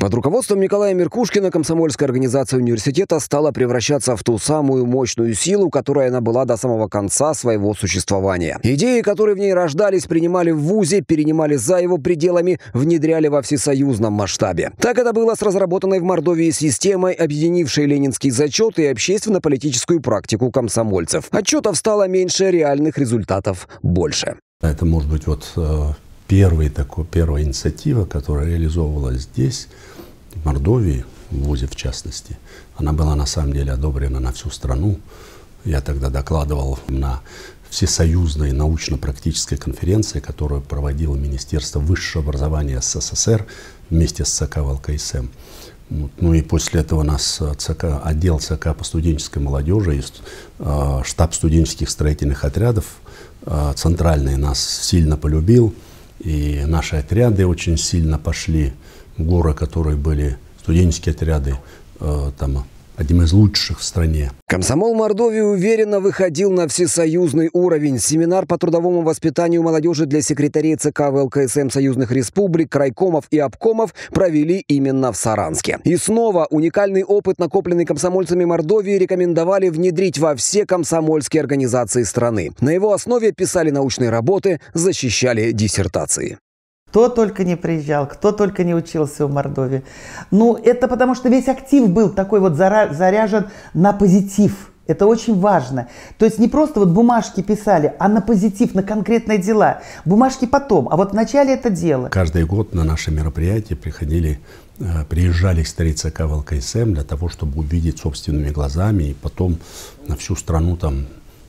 Под руководством Николая Меркушкина комсомольская организация университета стала превращаться в ту самую мощную силу, которой она была до самого конца своего существования. Идеи, которые в ней рождались, принимали в ВУЗе, перенимали за его пределами, внедряли во всесоюзном масштабе. Так это было с разработанной в Мордовии системой, объединившей ленинский зачет и общественно-политическую практику комсомольцев. Отчетов стало меньше, реальных результатов больше. Это может быть вот э, первый такой, первая инициатива, которая реализовывалась здесь, Мордовии, в ВУЗе в частности, она была на самом деле одобрена на всю страну. Я тогда докладывал на всесоюзной научно-практической конференции, которую проводило Министерство высшего образования СССР вместе с ЦК ВЛКСМ. Ну и после этого нас ЦК, отдел ЦК по студенческой молодежи и э, штаб студенческих строительных отрядов э, центральный нас сильно полюбил. И наши отряды очень сильно пошли в горы, которые были студенческие отряды, э, там одним из лучших в стране. Комсомол Мордовии уверенно выходил на всесоюзный уровень. Семинар по трудовому воспитанию молодежи для секретарей ЦК ВЛКСМ союзных республик, крайкомов и обкомов провели именно в Саранске. И снова уникальный опыт, накопленный комсомольцами Мордовии, рекомендовали внедрить во все комсомольские организации страны. На его основе писали научные работы, защищали диссертации. Кто только не приезжал, кто только не учился в Мордовии. Ну, это потому что весь актив был такой вот заряжен на позитив. Это очень важно. То есть не просто вот бумажки писали, а на позитив, на конкретные дела. Бумажки потом, а вот вначале это дело. Каждый год на наши мероприятия приходили, э, приезжали старицы ЦК ВЛКСМ для того, чтобы увидеть собственными глазами и потом на всю страну там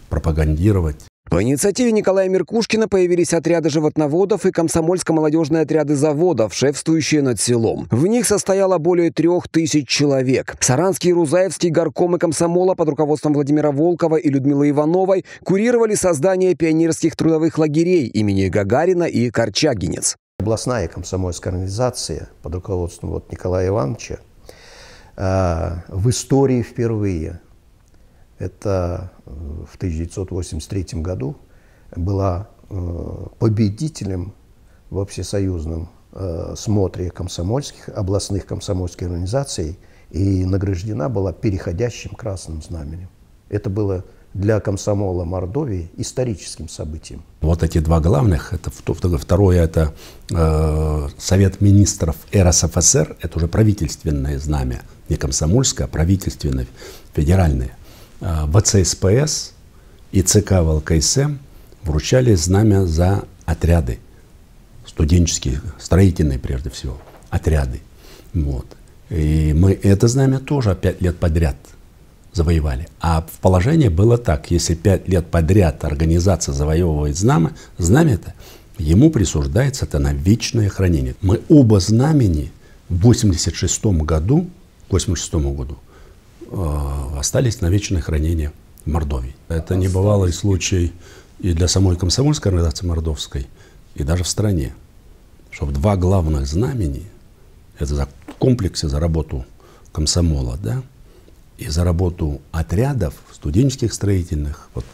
пропагандировать. По инициативе Николая Меркушкина появились отряды животноводов и комсомольско-молодежные отряды заводов, шефствующие над селом. В них состояло более трех тысяч человек. Саранский и Рузаевский горкомы комсомола под руководством Владимира Волкова и Людмилы Ивановой курировали создание пионерских трудовых лагерей имени Гагарина и Корчагинец. Областная комсомольская организация под руководством вот Николая Ивановича э, в истории впервые это э, в 1983 году была э, победителем во всесоюзном э, смотре комсомольских, областных комсомольских организаций и награждена была переходящим красным знаменем. Это было для комсомола Мордовии историческим событием. Вот эти два главных, это второе это э, Совет министров РСФСР, это уже правительственное знамя, не комсомольское, а правительственное, федеральное. Э, ВЦСПС и ЦК ВЛКСМ вручали знамя за отряды, студенческие, строительные прежде всего, отряды. Вот. И мы это знамя тоже пять лет подряд завоевали. А в положении было так, если пять лет подряд организация завоевывает знамя, знамя это, ему присуждается это на вечное хранение. Мы оба знамени в 86 году, 86 году остались на вечное хранение Мордовии. Это небывалый случай и для самой комсомольской организации мордовской, и даже в стране. Чтобы два главных знамени, это за комплексе за работу комсомола, да, и за работу отрядов студенческих строительных, вот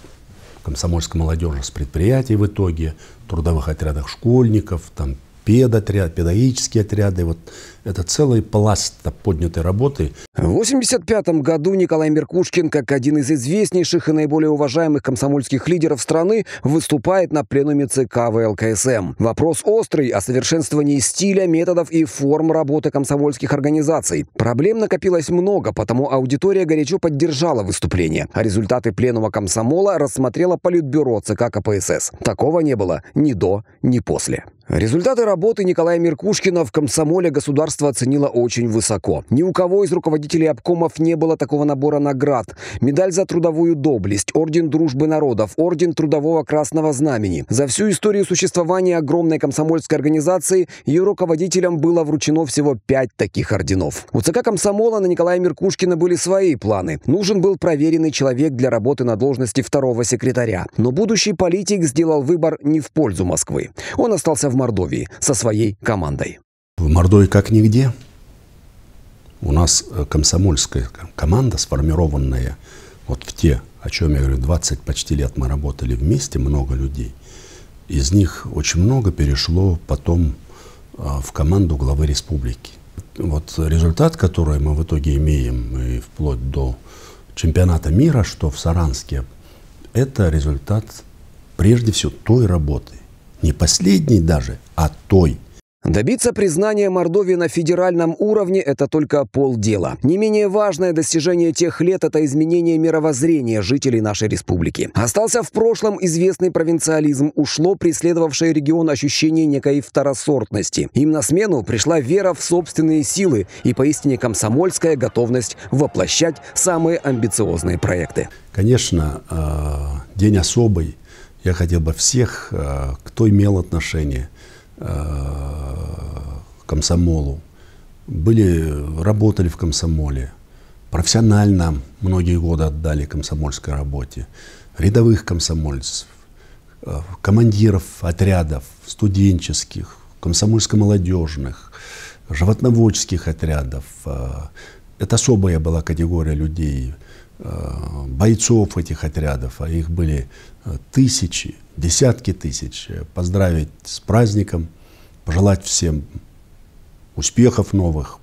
комсомольской молодежи с предприятий в итоге, трудовых отрядах школьников, там педотряд, педагогические отряды. Вот это целый пласт поднятой работы. В 1985 году Николай Меркушкин, как один из известнейших и наиболее уважаемых комсомольских лидеров страны, выступает на пленуме ЦК ВЛКСМ. Вопрос острый о совершенствовании стиля, методов и форм работы комсомольских организаций. Проблем накопилось много, потому аудитория горячо поддержала выступление. А результаты пленума комсомола рассмотрела Политбюро ЦК КПСС. Такого не было ни до, ни после. Результаты работы Николая Меркушкина в комсомоле государство оценило очень высоко. Ни у кого из руководителей обкомов не было такого набора наград. Медаль за трудовую доблесть, орден дружбы народов, орден трудового красного знамени. За всю историю существования огромной комсомольской организации ее руководителям было вручено всего пять таких орденов. У ЦК комсомола на Николая Меркушкина были свои планы. Нужен был проверенный человек для работы на должности второго секретаря. Но будущий политик сделал выбор не в пользу Москвы. Он остался в Мордовии со своей командой. В Мордовии как нигде. У нас э, комсомольская команда, сформированная вот в те, о чем я говорю, 20 почти лет мы работали вместе, много людей. Из них очень много перешло потом э, в команду главы республики. вот результат, который мы в итоге имеем, и вплоть до чемпионата мира, что в Саранске, это результат прежде всего той работы. Не последней даже, а той Добиться признания Мордовии на федеральном уровне – это только полдела. Не менее важное достижение тех лет – это изменение мировоззрения жителей нашей республики. Остался в прошлом известный провинциализм, ушло преследовавшее регион ощущение некой второсортности. Им на смену пришла вера в собственные силы и поистине комсомольская готовность воплощать самые амбициозные проекты. Конечно, э, день особый. Я хотел бы всех, э, кто имел отношение – Э, комсомолу, были, работали в комсомоле, профессионально многие годы отдали комсомольской работе, рядовых комсомольцев, э, командиров отрядов студенческих, комсомольско-молодежных, животноводческих отрядов. Э, это особая была категория людей, бойцов этих отрядов, а их были тысячи, десятки тысяч, поздравить с праздником, пожелать всем успехов новых,